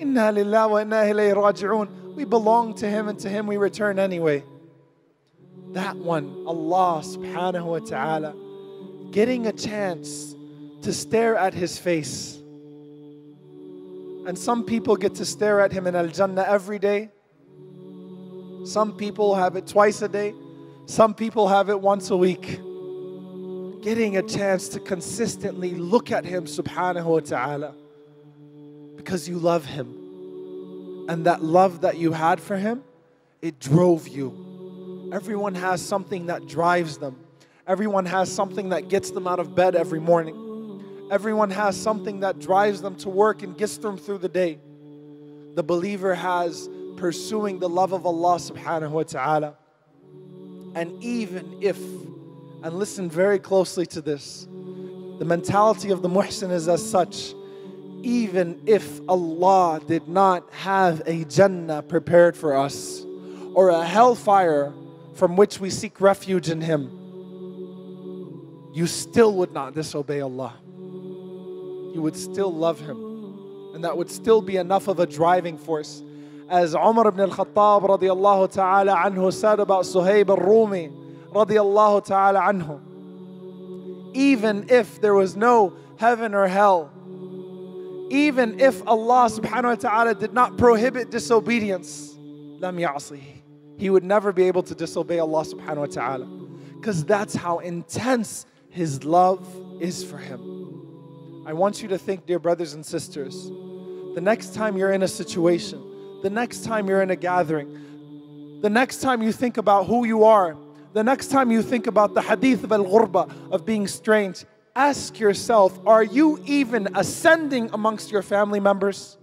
Inna lillah wa inna ilayhi raji'un. We belong to Him and to Him we return anyway. That one, Allah subhanahu wa ta'ala, getting a chance to stare at His face. And some people get to stare at Him in Al Jannah every day. Some people have it twice a day. Some people have it once a week. Getting a chance to consistently look at Him subhanahu wa ta'ala because you love Him. And that love that you had for Him, it drove you. Everyone has something that drives them. Everyone has something that gets them out of bed every morning. Everyone has something that drives them to work and gets them through the day. The believer has pursuing the love of Allah subhanahu wa ta'ala. And even if, and listen very closely to this, the mentality of the muhsin is as such even if Allah did not have a Jannah prepared for us or a hellfire from which we seek refuge in Him, you still would not disobey Allah. You would still love Him. And that would still be enough of a driving force. As Umar ibn al-Khattab radiallahu ta'ala anhu said about Suhaib al-Rumi radiallahu ta'ala anhu, even if there was no heaven or hell, even if Allah subhanahu wa ta'ala did not prohibit disobedience, lam. He would never be able to disobey Allah subhanahu wa ta'ala. Because that's how intense his love is for him. I want you to think, dear brothers and sisters, the next time you're in a situation, the next time you're in a gathering, the next time you think about who you are, the next time you think about the hadith of al ghurba, of being strange, ask yourself are you even ascending amongst your family members?